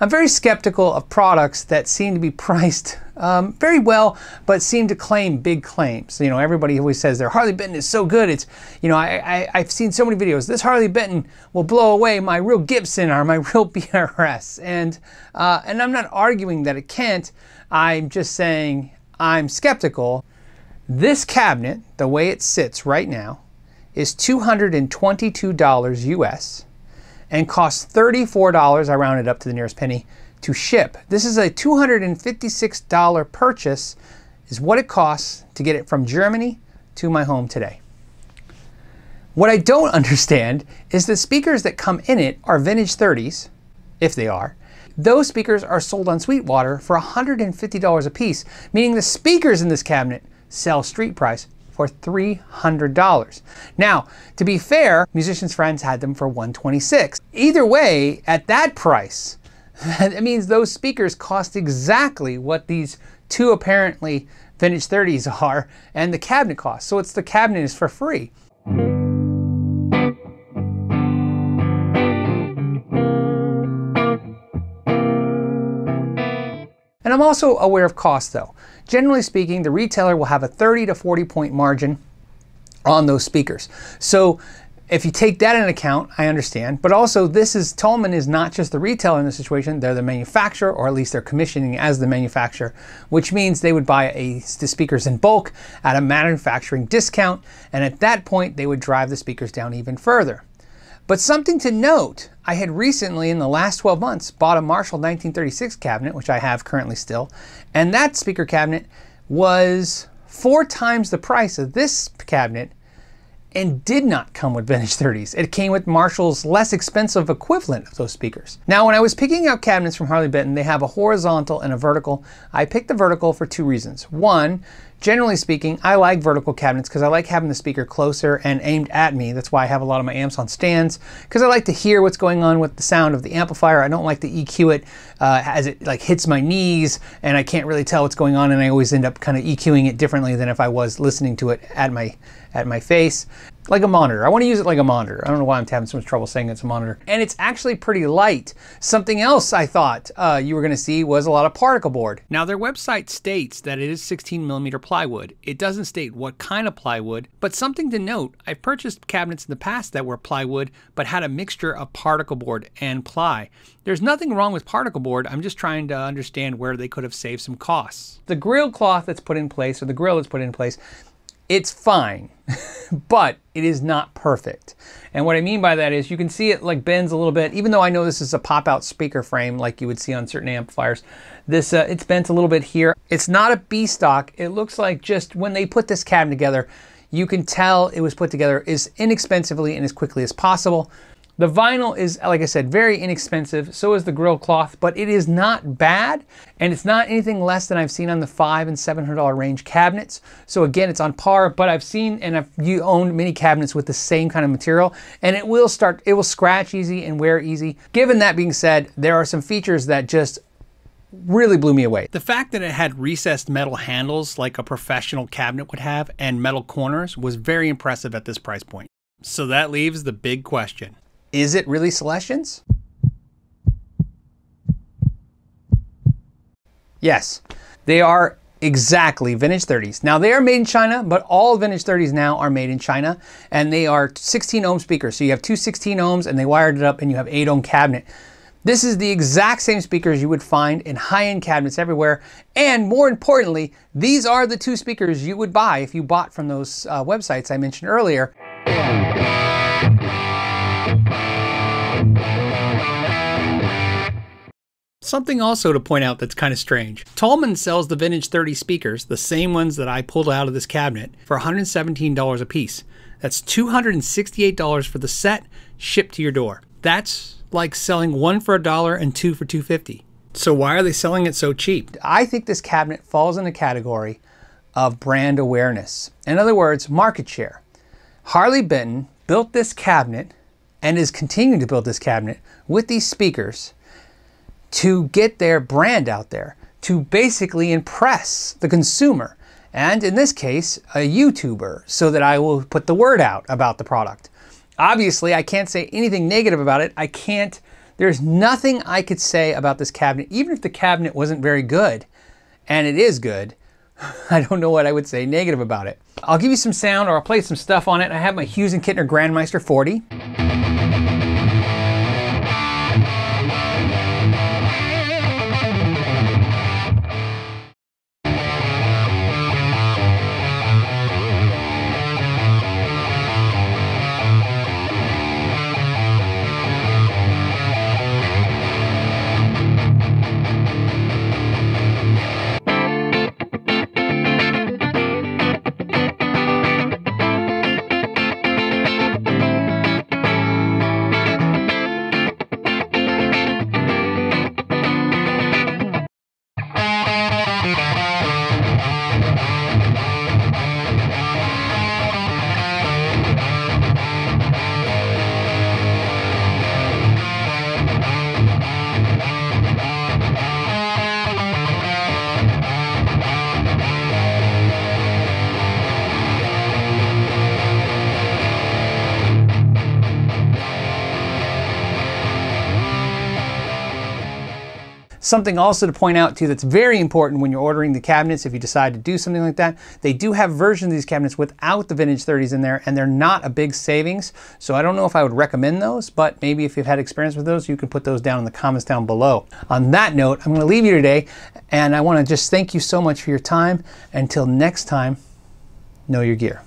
I'm very skeptical of products that seem to be priced um, very well, but seem to claim big claims. You know, everybody always says their Harley Benton is so good. It's, you know, I, I, have seen so many videos. This Harley Benton will blow away my real Gibson or my real PRS. And, uh, and I'm not arguing that it can't. I'm just saying I'm skeptical. This cabinet, the way it sits right now, is $222 US and costs $34, I rounded up to the nearest penny, to ship. This is a $256 purchase is what it costs to get it from Germany to my home today. What I don't understand is the speakers that come in it are vintage 30s, if they are. Those speakers are sold on Sweetwater for $150 a piece, meaning the speakers in this cabinet sell street price for $300. Now, to be fair, Musician's Friends had them for 126. Either way, at that price, that means those speakers cost exactly what these two apparently vintage 30s are and the cabinet costs. So it's the cabinet is for free. I'm also aware of cost though. Generally speaking, the retailer will have a 30 to 40 point margin on those speakers. So if you take that into account, I understand. But also, this is Thomann is not just the retailer in this situation; they're the manufacturer, or at least they're commissioning as the manufacturer, which means they would buy a, the speakers in bulk at a manufacturing discount, and at that point, they would drive the speakers down even further. But something to note, I had recently in the last 12 months bought a Marshall 1936 cabinet, which I have currently still, and that speaker cabinet was four times the price of this cabinet and did not come with vintage 30s. It came with Marshall's less expensive equivalent of those speakers. Now, when I was picking out cabinets from Harley Benton, they have a horizontal and a vertical. I picked the vertical for two reasons. One, Generally speaking, I like vertical cabinets because I like having the speaker closer and aimed at me. That's why I have a lot of my amps on stands because I like to hear what's going on with the sound of the amplifier. I don't like to EQ it uh, as it like hits my knees and I can't really tell what's going on and I always end up kind of EQing it differently than if I was listening to it at my at my face like a monitor. I want to use it like a monitor. I don't know why I'm having so much trouble saying it's a monitor. And it's actually pretty light. Something else I thought uh, you were going to see was a lot of particle board. Now their website states that it is 16 millimeter plywood. It doesn't state what kind of plywood, but something to note, I've purchased cabinets in the past that were plywood but had a mixture of particle board and ply. There's nothing wrong with particle board, I'm just trying to understand where they could have saved some costs. The grill cloth that's put in place, or the grill that's put in place, it's fine, but it is not perfect. And what I mean by that is you can see it like bends a little bit, even though I know this is a pop-out speaker frame like you would see on certain amplifiers. This uh, It's bent a little bit here. It's not a B-stock. It looks like just when they put this cabinet together, you can tell it was put together as inexpensively and as quickly as possible. The vinyl is, like I said, very inexpensive. So is the grill cloth, but it is not bad. And it's not anything less than I've seen on the five and $700 range cabinets. So again, it's on par, but I've seen and I've you owned many cabinets with the same kind of material and it will start, it will scratch easy and wear easy. Given that being said, there are some features that just really blew me away. The fact that it had recessed metal handles like a professional cabinet would have and metal corners was very impressive at this price point. So that leaves the big question. Is it really Celestions? Yes, they are exactly vintage 30s. Now they are made in China, but all vintage 30s now are made in China and they are 16 ohm speakers. So you have two 16 ohms and they wired it up and you have 8 ohm cabinet. This is the exact same speakers you would find in high-end cabinets everywhere. And more importantly, these are the two speakers you would buy if you bought from those uh, websites I mentioned earlier. Something also to point out that's kind of strange. Thomann sells the vintage 30 speakers, the same ones that I pulled out of this cabinet, for $117 a piece. That's $268 for the set, shipped to your door. That's like selling one for a dollar and two for 250. So why are they selling it so cheap? I think this cabinet falls in the category of brand awareness. In other words, market share. Harley Benton built this cabinet and is continuing to build this cabinet with these speakers to get their brand out there, to basically impress the consumer, and in this case, a YouTuber, so that I will put the word out about the product. Obviously, I can't say anything negative about it. I can't There's nothing I could say about this cabinet, even if the cabinet wasn't very good, and it is good, I don't know what I would say negative about it. I'll give you some sound or I'll play some stuff on it. I have my Hughes & Kettner Grandmeister 40. Something also to point out too that's very important when you're ordering the cabinets if you decide to do something like that, they do have versions of these cabinets without the vintage 30s in there and they're not a big savings. So I don't know if I would recommend those, but maybe if you've had experience with those, you can put those down in the comments down below. On that note, I'm going to leave you today and I want to just thank you so much for your time. Until next time, know your gear.